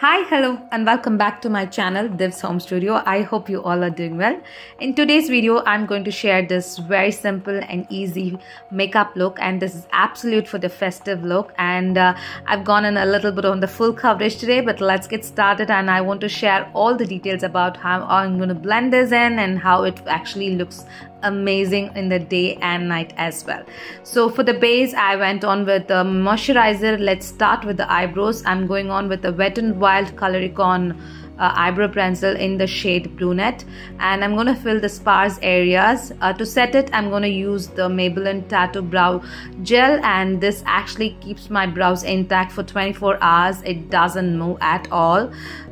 Hi, hello, and welcome back to my channel, Divz Home Studio. I hope you all are doing well. In today's video, I'm going to share this very simple and easy makeup look, and this is absolute for the festive look. And uh, I've gone in a little bit on the full coverage today, but let's get started. And I want to share all the details about how I'm going to blend this in and how it actually looks amazing in the day and night as well. So for the base i went on with the moisturizer. Let's start with the eyebrows. I'm going on with the wet and wild Color Icon uh, eyebrow pencil in the shade brunette. And I'm to fill the sparse areas. Uh, to set it I'm to use the Maybelline tattoo brow gel. And this actually keeps my brows intact for 24 hours. It doesn't move at all.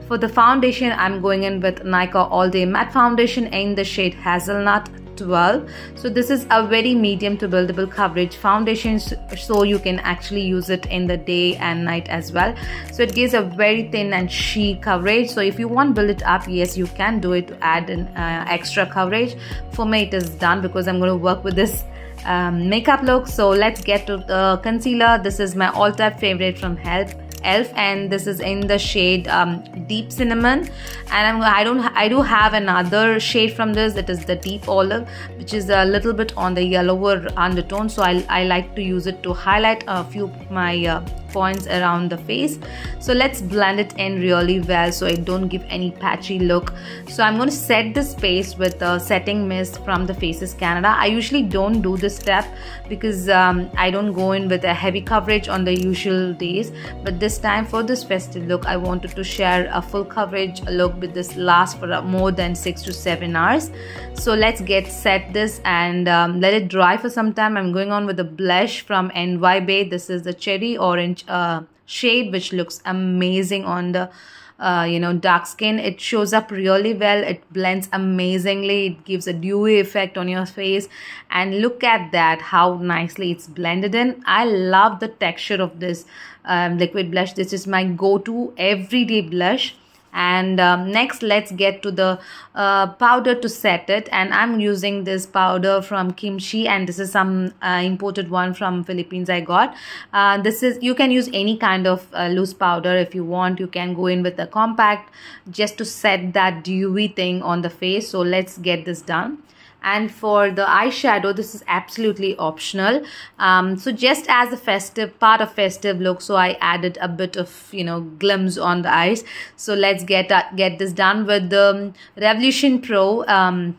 For the foundation I'm going in with Nykaa all day matte foundation in the shade hazelnut 12 so this is a very medium to buildable coverage foundation so you can actually use it in the day and night as well. So it gives a very thin and sheer coverage. So if you want build it up yes you can do it to add an uh, extra coverage. For me it is done because i'm going to work with this um, makeup look. So let's get to the concealer. This is my all-time favorite from help elf and this is in the shade um, deep cinnamon. And I'm, I don't I do have another shade from this. That is the deep olive which is a little bit on the yellower undertone. So I, I like to use it to highlight a few of my uh, points around the face. So let's blend it in really well so it don't give any patchy look. So I'm going to set this face with a setting mist from the Faces Canada. I usually don't do this step because um, I don't go in with a heavy coverage on the usual days. But this time for this festive look I wanted to share a full coverage look with this last for more than six to seven hours. So let's get set this and um, let it dry for some time. I'm going on with the blush from NY Bae this is the cherry orange uh, shade which looks amazing on the uh, you know dark skin. It shows up really well. It blends amazingly. It gives a dewy effect on your face. And look at that how nicely it's blended in. I love the texture of this um, liquid blush. This is my go-to everyday blush and um, next let's get to the uh, powder to set it. And I'm using this powder from Kimchi and this is some uh, imported one from Philippines I got. Uh, this is you can use any kind of uh, loose powder if you want. You can go in with a compact just to set that dewy thing on the face. So let's get this done and for the eyeshadow this is absolutely optional. Um, so just as a festive part of festive look so I added a bit of you know glims on the eyes. So let's get uh, get this done with the Revolution Pro um,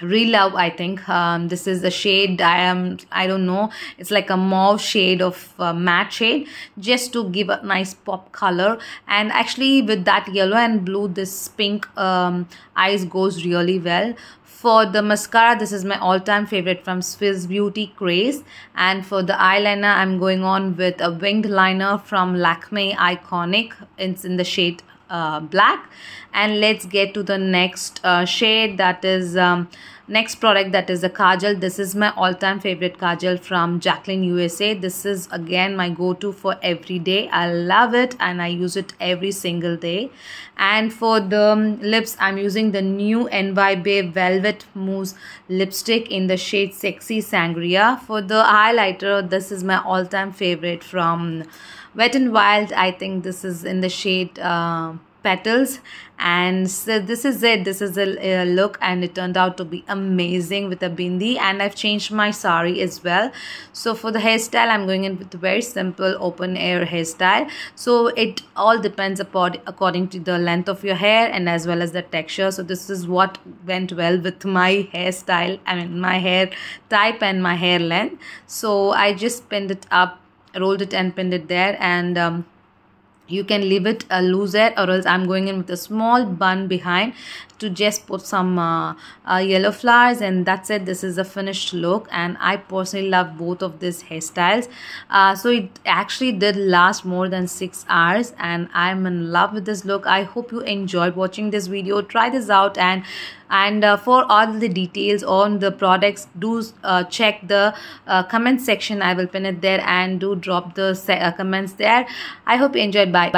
Relove, I think. Um, this is the shade I am, I don't know, it's like a mauve shade of uh, matte shade just to give a nice pop color. And actually with that yellow and blue, this pink um, eyes goes really well. For the mascara, this is my all-time favorite from Swiss Beauty Craze. And for the eyeliner, I'm going on with a winged liner from Lakme Eyeconic. It's in the shade uh, black. And let's get to the next uh, shade that is um, next product that is the kajal. This is my all-time favorite kajal from Jaquline USA this is again my go-to for every day. I love it and I use it every single day. And for the um, lips I'm using the new NY Bae Velvet Mousse lipstick in the shade Sexy Sangria. For the highlighter this is my all-time favorite from Wet and Wild. I think this is in the shade uh, petals and so this is it. This is a, look and it turned out to be amazing with a bindi and I've changed my sari as well. So for the hairstyle I'm going in with very simple open air hairstyle. So it all depends upon according to the length of your hair and as well as the texture. So this is what went well with my hairstyle I mean my hair type and my hair length. So I just pinned it up rolled it and pinned it there and um, you can leave it uh, a looser or else i'm going in with a small bun behind to just put some uh, uh, yellow flowers and that's it. This is the finished look and i personally love both of these hairstyles. Uh, so it actually did last more than six hours and i'm in love with this look. I hope you enjoyed watching this video. Try this out and and uh, for all the details on the products do uh, check the uh, comment section. I will pin it there and do drop the comments there. I hope you enjoyed. Bye